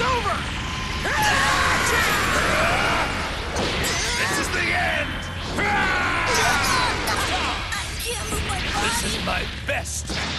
It's over! This is the end! This is my best!